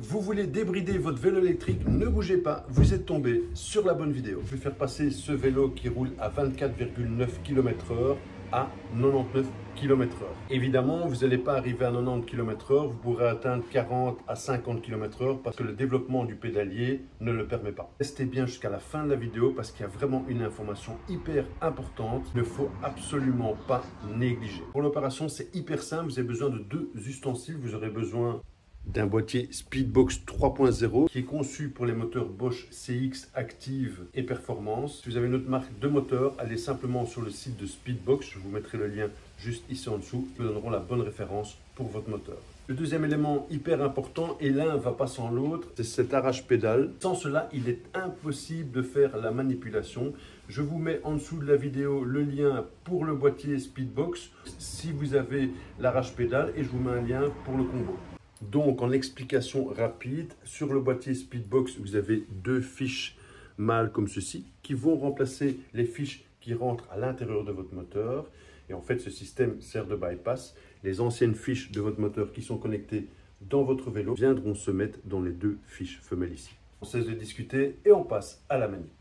Vous voulez débrider votre vélo électrique Ne bougez pas, vous êtes tombé sur la bonne vidéo. Je vais faire passer ce vélo qui roule à 24,9 km/h à 99 km/h. Évidemment, vous n'allez pas arriver à 90 km/h, vous pourrez atteindre 40 à 50 km/h parce que le développement du pédalier ne le permet pas. Restez bien jusqu'à la fin de la vidéo parce qu'il y a vraiment une information hyper importante qu'il ne faut absolument pas négliger. Pour l'opération, c'est hyper simple, vous avez besoin de deux ustensiles, vous aurez besoin d'un boîtier Speedbox 3.0 qui est conçu pour les moteurs Bosch CX Active et Performance. Si vous avez une autre marque de moteur, allez simplement sur le site de Speedbox, je vous mettrai le lien juste ici en dessous, ils vous donneront la bonne référence pour votre moteur. Le deuxième élément hyper important, et l'un va pas sans l'autre, c'est cet arrache-pédale. Sans cela, il est impossible de faire la manipulation. Je vous mets en dessous de la vidéo le lien pour le boîtier Speedbox si vous avez l'arrache-pédale et je vous mets un lien pour le combo. Donc, en explication rapide, sur le boîtier Speedbox, vous avez deux fiches mâles comme ceci qui vont remplacer les fiches qui rentrent à l'intérieur de votre moteur. Et en fait, ce système sert de bypass. Les anciennes fiches de votre moteur qui sont connectées dans votre vélo viendront se mettre dans les deux fiches femelles ici. On cesse de discuter et on passe à la manip.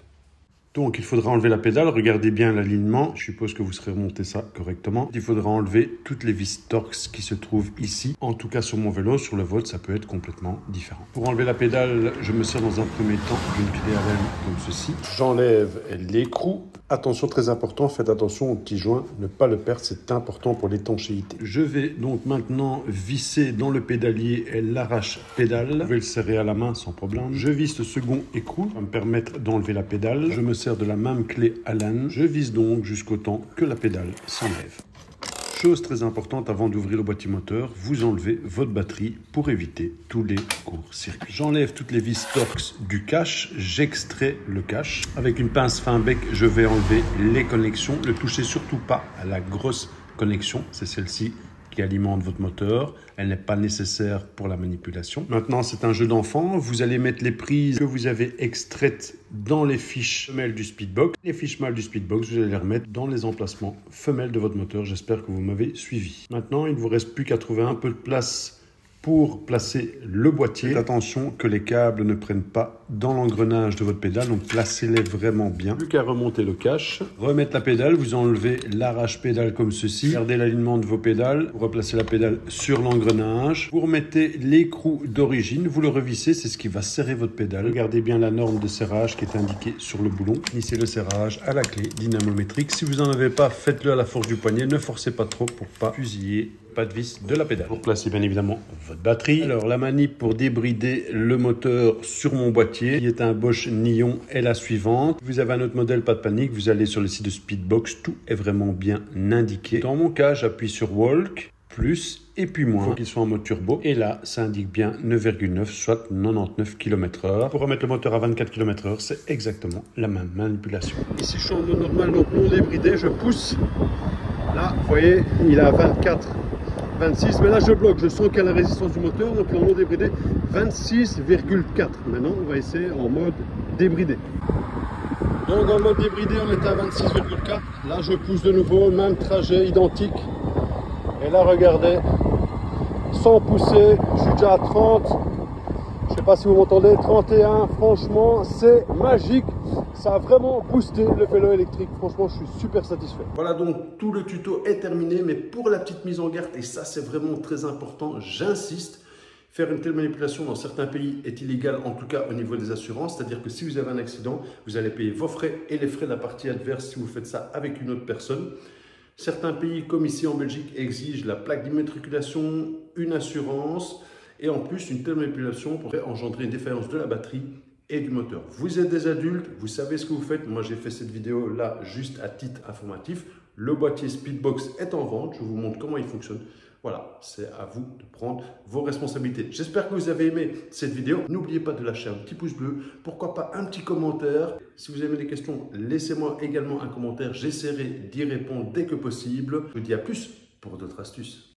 Donc il faudra enlever la pédale, regardez bien l'alignement, je suppose que vous serez remonté ça correctement. Il faudra enlever toutes les vis Torx qui se trouvent ici. En tout cas sur mon vélo, sur le vôtre, ça peut être complètement différent. Pour enlever la pédale, je me sers dans un premier temps d'une clé Allen comme ceci. J'enlève l'écrou. Attention, très important, faites attention au petit joint, ne pas le perdre, c'est important pour l'étanchéité. Je vais donc maintenant visser dans le pédalier l'arrache pédale. Vous pouvez le serrer à la main sans problème. Je visse le second écrou, ça va me permettre d'enlever la pédale. Je de la même clé Allen. Je vise donc jusqu'au temps que la pédale s'enlève. Chose très importante avant d'ouvrir le boîtier moteur, vous enlevez votre batterie pour éviter tous les courts-circuits. J'enlève toutes les vis Torx du cache, j'extrais le cache. Avec une pince fin bec, je vais enlever les connexions. Ne touchez surtout pas à la grosse connexion, c'est celle-ci alimente votre moteur. Elle n'est pas nécessaire pour la manipulation. Maintenant, c'est un jeu d'enfant. Vous allez mettre les prises que vous avez extraites dans les fiches femelles du Speedbox. Les fiches mâles du Speedbox, vous allez les remettre dans les emplacements femelles de votre moteur. J'espère que vous m'avez suivi. Maintenant, il ne vous reste plus qu'à trouver un peu de place pour placer le boîtier. attention que les câbles ne prennent pas dans l'engrenage de votre pédale, donc placez-les vraiment bien. Plus qu'à remonter le cache, remettre la pédale, vous enlevez l'arrache pédale comme ceci, gardez l'alignement de vos pédales, vous replacez la pédale sur l'engrenage, vous remettez l'écrou d'origine, vous le revissez, c'est ce qui va serrer votre pédale. Regardez bien la norme de serrage qui est indiquée sur le boulon. Finissez le serrage à la clé dynamométrique. Si vous n'en avez pas, faites-le à la force du poignet, ne forcez pas trop pour pas fusiller pas de vis de la pédale. Pour placer bien évidemment votre batterie. Alors la manip pour débrider le moteur sur mon boîtier, qui est un Bosch Nyon, est la suivante. Vous avez un autre modèle, pas de panique, vous allez sur le site de Speedbox, tout est vraiment bien indiqué. Dans mon cas, j'appuie sur Walk, plus et puis moins. Il faut qu'il soit en mode turbo. Et là, ça indique bien 9,9, soit 99 km/h. Pour remettre le moteur à 24 km/h, c'est exactement la même manipulation. Ici, je suis en mode normal, donc non débridé, je pousse. Là, vous voyez, il à 24 26, mais là je bloque, je sens qu'il y a la résistance du moteur, donc en mode débridé 26,4. Maintenant on va essayer en mode débridé. Donc en mode débridé on est à 26,4. Là je pousse de nouveau, même trajet identique. Et là regardez, sans pousser, je suis déjà à 30. Je sais pas si vous m'entendez, 31, franchement c'est magique ça a vraiment boosté le vélo électrique. Franchement, je suis super satisfait. Voilà, donc tout le tuto est terminé. Mais pour la petite mise en garde, et ça c'est vraiment très important, j'insiste, Faire une telle manipulation dans certains pays est illégal, en tout cas au niveau des assurances. C'est-à-dire que si vous avez un accident, vous allez payer vos frais et les frais de la partie adverse si vous faites ça avec une autre personne. Certains pays, comme ici en Belgique, exigent la plaque d'immatriculation, une assurance et en plus une telle manipulation pourrait engendrer une défaillance de la batterie et du moteur. Vous êtes des adultes, vous savez ce que vous faites. Moi, j'ai fait cette vidéo là juste à titre informatif. Le boîtier Speedbox est en vente. Je vous montre comment il fonctionne. Voilà, c'est à vous de prendre vos responsabilités. J'espère que vous avez aimé cette vidéo. N'oubliez pas de lâcher un petit pouce bleu. Pourquoi pas un petit commentaire. Si vous avez des questions, laissez-moi également un commentaire. J'essaierai d'y répondre dès que possible. Je vous dis à plus pour d'autres astuces.